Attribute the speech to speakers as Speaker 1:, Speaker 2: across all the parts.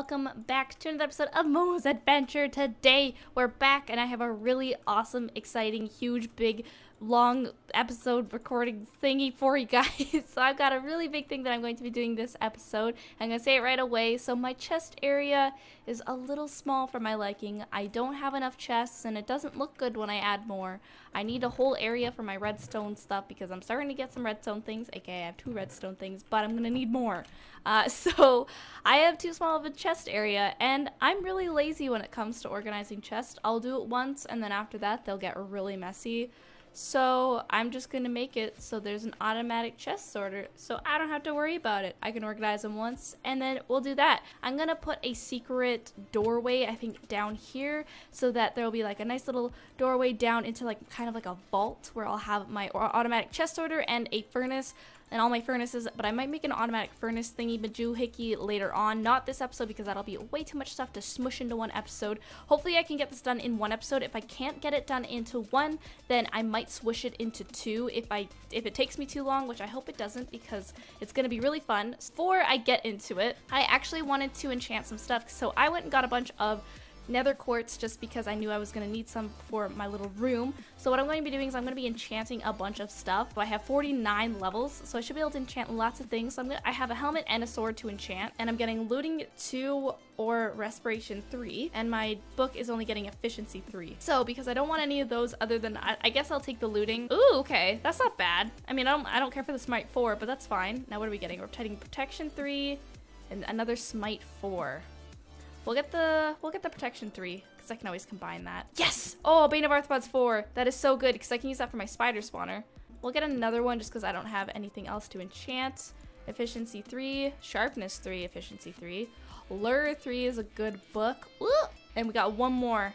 Speaker 1: welcome back to another episode of Mo's Adventure. Today we're back and I have a really awesome, exciting, huge, big, long episode recording thingy for you guys. so I've got a really big thing that I'm going to be doing this episode. I'm going to say it right away. So my chest area is a little small for my liking. I don't have enough chests and it doesn't look good when I add more. I need a whole area for my redstone stuff because I'm starting to get some redstone things. Okay, I have two redstone things, but I'm going to need more. Uh, so I have too small of a chest area and I'm really lazy when it comes to organizing chests. I'll do it once and then after that they'll get really messy. So I'm just going to make it so there's an automatic chest sorter so I don't have to worry about it. I can organize them once and then we'll do that. I'm going to put a secret doorway I think down here so that there will be like a nice little doorway down into like kind of like a vault where I'll have my automatic chest sorter and a furnace and all my furnaces, but I might make an automatic furnace thingy majoohickey later on. Not this episode because that'll be way too much stuff to smush into one episode. Hopefully I can get this done in one episode. If I can't get it done into one, then I might swish it into two if I if it takes me too long, which I hope it doesn't because it's to be really fun. Before I get into it, I actually wanted to enchant some stuff, so I went and got a bunch of nether quartz just because I knew I was going to need some for my little room. So what I'm going to be doing is I'm going to be enchanting a bunch of stuff. I have 49 levels, so I should be able to enchant lots of things. So I'm gonna, I have a helmet and a sword to enchant, and I'm getting looting 2 or respiration 3, and my book is only getting efficiency 3. So because I don't want any of those other than, I, I guess I'll take the looting. Ooh, okay, that's not bad. I mean, I don't, I don't care for the smite 4, but that's fine. Now what are we getting? We're getting protection 3 and another smite 4. We'll get the we'll get the protection three because I can always combine that. Yes! Oh, Bane of Arthropods four. That is so good because I can use that for my spider spawner. We'll get another one just because I don't have anything else to enchant. Efficiency three, sharpness three, efficiency three. Lure three is a good book. Ooh! And we got one more.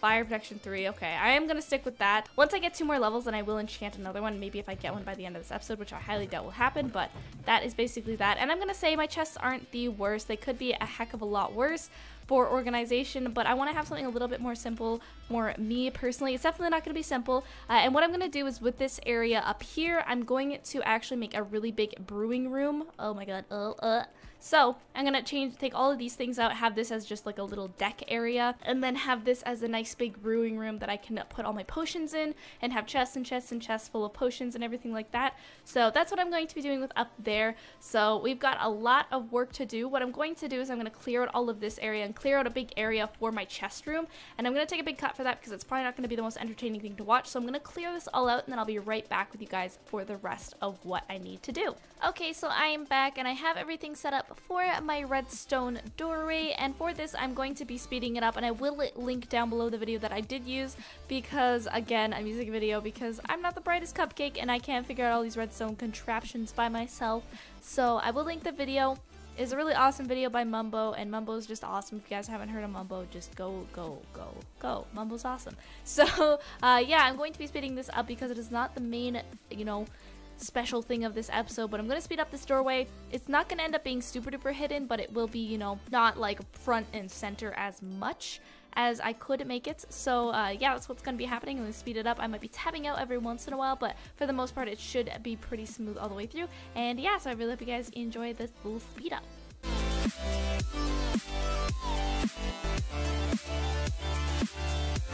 Speaker 1: Fire Protection 3. Okay, I am to stick with that. Once I get two more levels, then I will enchant another one. Maybe if I get one by the end of this episode, which I highly doubt will happen, but that is basically that. And I'm to say my chests aren't the worst. They could be a heck of a lot worse for organization, but I want to have something a little bit more simple, more me personally. It's definitely not going to be simple. Uh, and what I'm going to do is with this area up here, I'm going to actually make a really big brewing room. Oh my god. Uh, uh. So I'm gonna change, take all of these things out, have this as just like a little deck area, and then have this as a nice big brewing room that I can put all my potions in, and have chests and chests and chests full of potions and everything like that. So that's what I'm going to be doing with up there. So we've got a lot of work to do. What I'm going to do is I'm gonna clear out all of this area and clear out a big area for my chest room, and I'm gonna take a big cut for that because it's probably not gonna be the most entertaining thing to watch. So I'm gonna clear this all out, and then I'll be right back with you guys for the rest of what I need to do. Okay, so I am back, and I have everything set up for my redstone doorway and for this I'm going to be speeding it up and I will link down below the video that I did use because again I'm using a video because I'm not the brightest cupcake and I can't figure out all these redstone contraptions by myself so I will link the video it's a really awesome video by Mumbo, and Mumbo is just awesome. If you guys haven't heard of Mumbo, just go, go, go, go. Mumbo's awesome. So, uh, yeah, I'm going to be speeding this up because it is not the main, you know, special thing of this episode, but I'm gonna speed up this doorway. It's not gonna end up being super duper hidden, but it will be, you know, not like front and center as much as I could make it. So uh, yeah, that's what's gonna be happening. I'm gonna speed it up. I might be tabbing out every once in a while, but for the most part, it should be pretty smooth all the way through. And yeah, so I really hope you guys enjoy this little speed up.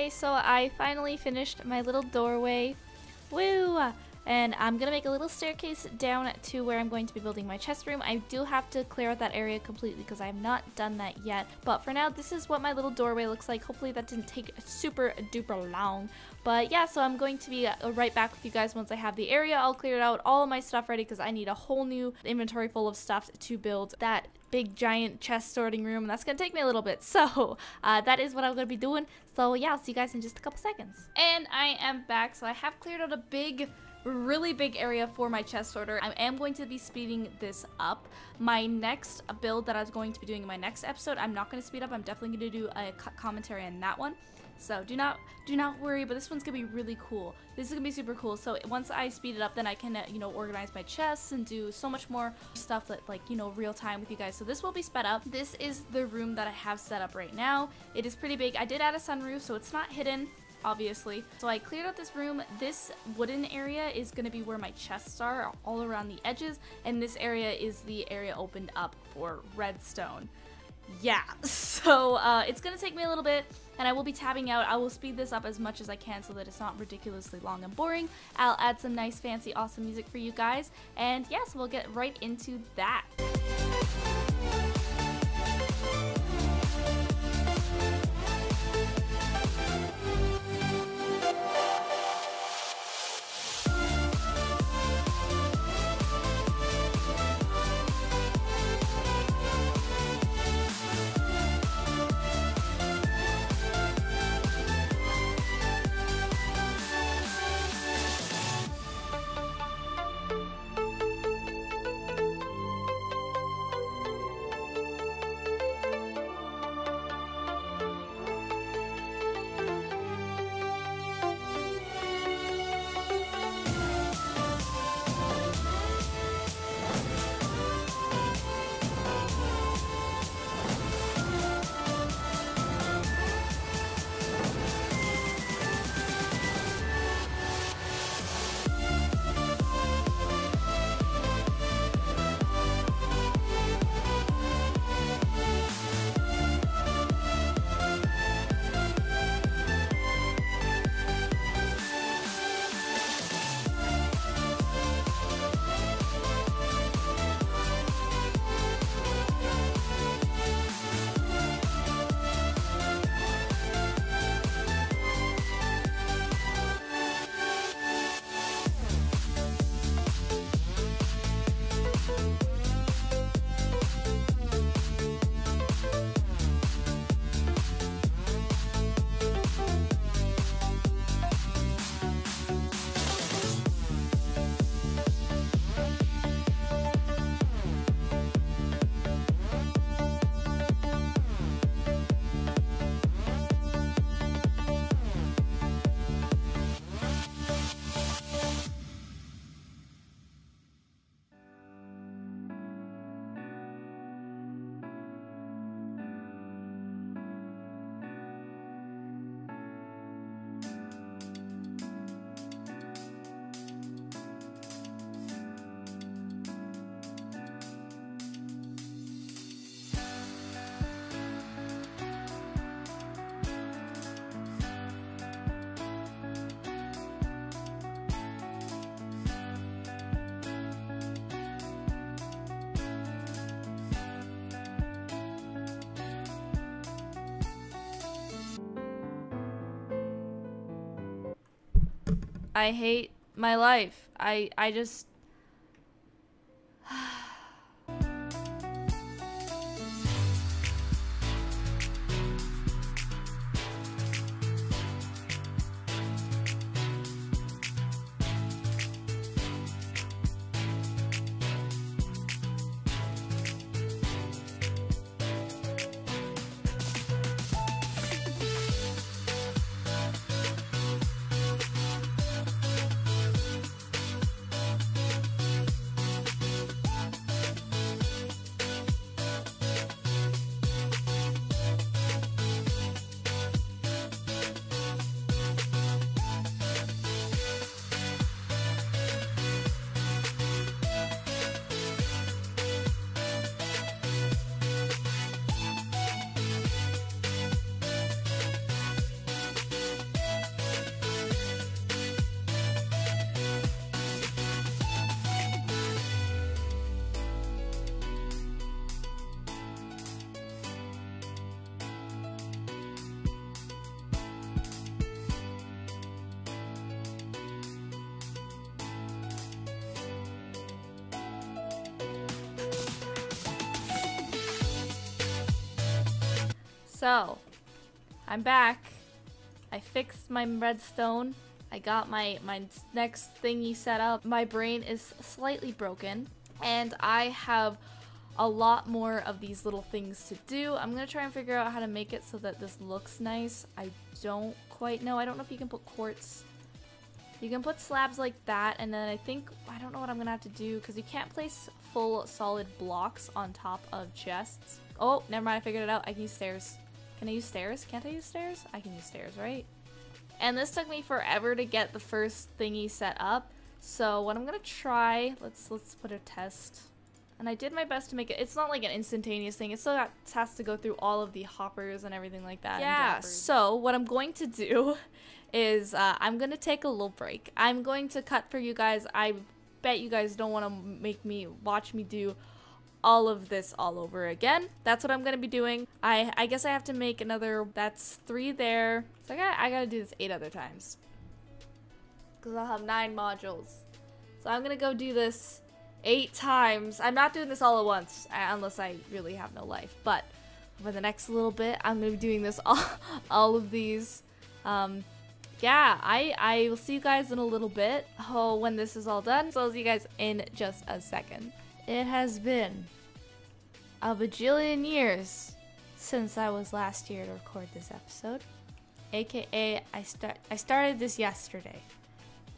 Speaker 1: Okay, so I finally finished my little doorway. Woo! And I'm to make a little staircase down to where I'm going to be building my chest room. I do have to clear out that area completely because I have not done that yet. But for now, this is what my little doorway looks like. Hopefully that didn't take super duper long. But yeah, so I'm going to be uh, right back with you guys once I have the area all cleared out, all of my stuff ready because I need a whole new inventory full of stuff to build that big giant chest sorting room and that's gonna take me a little bit so uh, that is what I'm gonna be doing so yeah I'll see you guys in just a couple seconds and I am back so I have cleared out a big really big area for my chest sorter. I am going to be speeding this up. My next build that I was going to be doing in my next episode, I'm not going to speed up. I'm definitely going to do a commentary on that one. So do not do not worry, but this one's gonna be really cool. This is gonna be super cool. So once I speed it up, then I can uh, you know organize my chests and do so much more stuff that like you know real time with you guys. So this will be sped up. This is the room that I have set up right now. It is pretty big. I did add a sunroof, so it's not hidden obviously. So I cleared out this room. This wooden area is going to be where my chests are, all around the edges, and this area is the area opened up for redstone. Yeah, so uh, it's to take me a little bit, and I will be tabbing out. I will speed this up as much as I can so that it's not ridiculously long and boring. I'll add some nice, fancy, awesome music for you guys, and yes, we'll get right into that. I hate my life. I I just So, I'm back. I fixed my redstone. I got my, my next thingy set up. My brain is slightly broken. And I have a lot more of these little things to do. I'm going to try and figure out how to make it so that this looks nice. I don't quite know. I don't know if you can put quartz. You can put slabs like that and then I think, I don't know what I'm going to have to do because you can't place full solid blocks on top of chests. Oh, never mind. I figured it out. I can use stairs. Can I use stairs? Can't I use stairs? I can use stairs, right? And this took me forever to get the first thingy set up. So what I'm gonna try, let's let's put a test. And I did my best to make it, it's not like an instantaneous thing. It still got, has to go through all of the hoppers and everything like that. Yeah, so what I'm going to do is uh, I'm going to take a little break. I'm going to cut for you guys. I bet you guys don't want to make me, watch me do all of this all over again. That's what I'm gonna be doing. I I guess I have to make another, that's three there. So I gotta, I gotta do this eight other times. Cause I'll have nine modules. So I'm gonna go do this eight times. I'm not doing this all at once, unless I really have no life. But for the next little bit, I'm gonna be doing this all, all of these. Um, yeah, I, I will see you guys in a little bit. Oh, when this is all done. So I'll see you guys in just a second. It has been a bajillion years since I was last here to record this episode. AKA, I, start, I started this yesterday.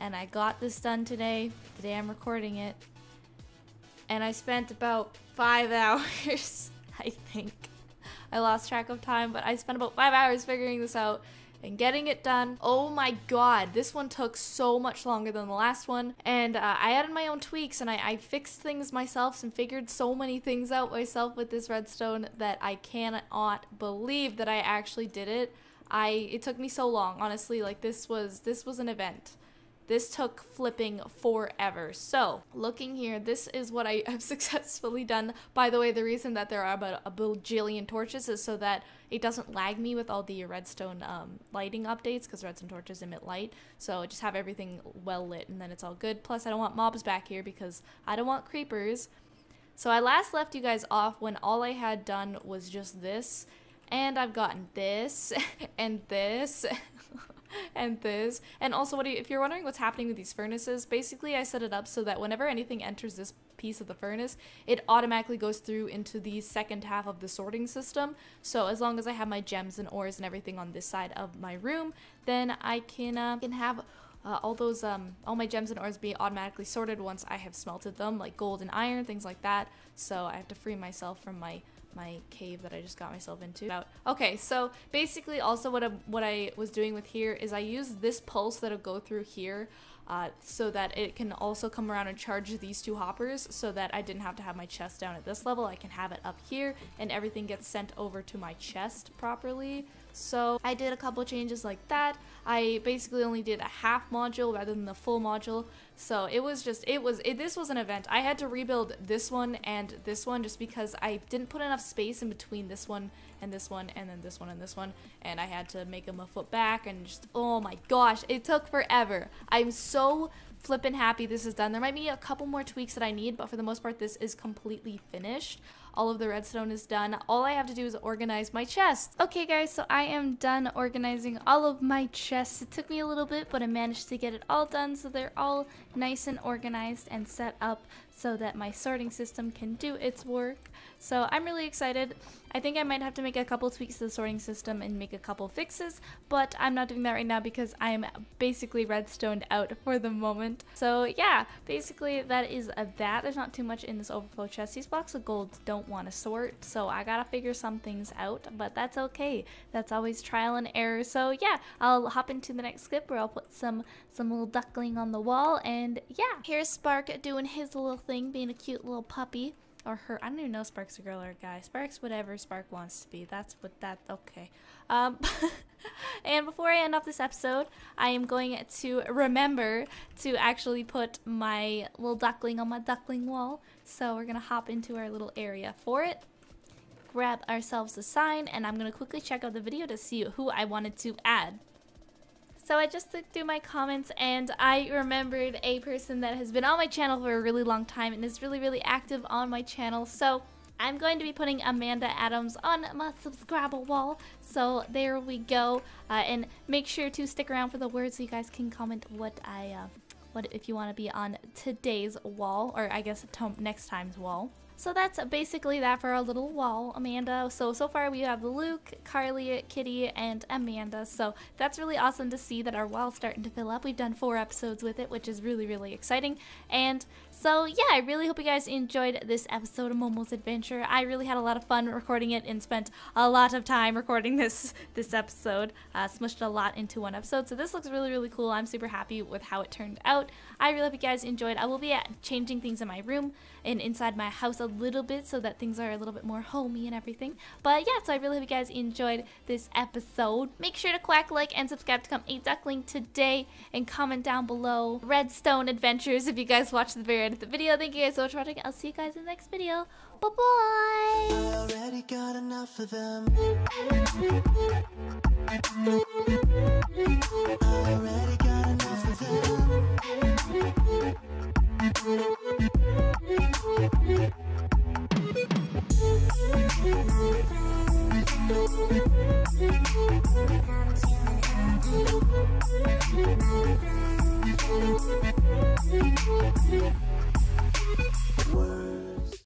Speaker 1: And I got this done today, the day I'm recording it. And I spent about five hours, I think. I lost track of time, but I spent about five hours figuring this out and getting it done. Oh my god, this one took so much longer than the last one. And uh, I added my own tweaks and I, I fixed things myself and figured so many things out myself with this redstone that I cannot believe that I actually did it. I it took me so long, honestly, like this was this was an event. This took flipping forever. So, looking here, this is what I have successfully done. By the way, the reason that there are about a bajillion torches is so that it doesn't lag me with all the redstone um, lighting updates because redstone torches emit light. So just have everything well lit and then it's all good. Plus, I don't want mobs back here because I don't want creepers. So I last left you guys off when all I had done was just this. And I've gotten this and this and this. And also, what you, if you're wondering what's happening with these furnaces, basically I set it up so that whenever anything enters this piece of the furnace, it automatically goes through into the second half of the sorting system. So as long as I have my gems and ores and everything on this side of my room, then I can, uh, can have uh, all those um, all my gems and ores be automatically sorted once I have smelted them, like gold and iron, things like that. So I have to free myself from my my cave that I just got myself into. Okay, so basically also what I, what I was doing with here is I use this pulse that'll go through here uh, so that it can also come around and charge these two hoppers so that I didn't have to have my chest down at this level. I can have it up here and everything gets sent over to my chest properly. So I did a couple changes like that. I basically only did a half module rather than the full module. So it was just, it was, it, this was an event. I had to rebuild this one and this one just because I didn't put enough space in between this one and this one and then this one and this one. And I had to make them a foot back and just, oh my gosh, it took forever. I'm so flippin' happy this is done. There might be a couple more tweaks that I need, but for the most part, this is completely finished. All of the redstone is done. All I have to do is organize my chest. Okay guys, so I am done organizing all of my chests. It took me a little bit, but I managed to get it all done so they're all nice and organized and set up so that my sorting system can do its work. So I'm really excited. I think I might have to make a couple tweaks to the sorting system and make a couple fixes, but I'm not doing that right now because I'm basically redstoned out for the moment. So yeah, basically that is that. There's not too much in this overflow chest. These blocks of gold don't want to sort, so I gotta figure some things out, but that's okay. That's always trial and error. So yeah, I'll hop into the next clip where I'll put some some little duckling on the wall and yeah. Here's Spark doing his little thing, being a cute little puppy or her. I don't even know Spark's a girl or a guy. Spark's whatever Spark wants to be. That's what that. Okay. Um, and before I end off this episode, I am going to remember to actually put my little duckling on my duckling wall. So we're gonna hop into our little area for it. Grab ourselves a sign, and I'm gonna quickly check out the video to see who I wanted to add. So I just looked through my comments and I remembered a person that has been on my channel for a really long time and is really, really active on my channel. So I'm going to be putting Amanda Adams on my subscriber wall. So there we go. Uh, and make sure to stick around for the words so you guys can comment what I, uh, what if you want to be on today's wall, or I guess next time's wall. So that's basically that for our little wall, Amanda. So, so far we have Luke, Carly, Kitty, and Amanda. So that's really awesome to see that our wall's starting to fill up. We've done four episodes with it, which is really, really exciting. And so yeah, I really hope you guys enjoyed this episode of Momo's Adventure. I really had a lot of fun recording it and spent a lot of time recording this this episode. Uh, smushed a lot into one episode, so this looks really really cool. I'm super happy with how it turned out. I really hope you guys enjoyed. I will be changing things in my room and inside my house a little bit so that things are a little bit more homey and everything. But yeah, so I really hope you guys enjoyed this episode. Make sure to quack, like, and subscribe to come a duckling today and comment down below Redstone Adventures if you guys watched the very the video. Thank you guys so much for watching. I'll see you guys in the next video. Bye-bye word.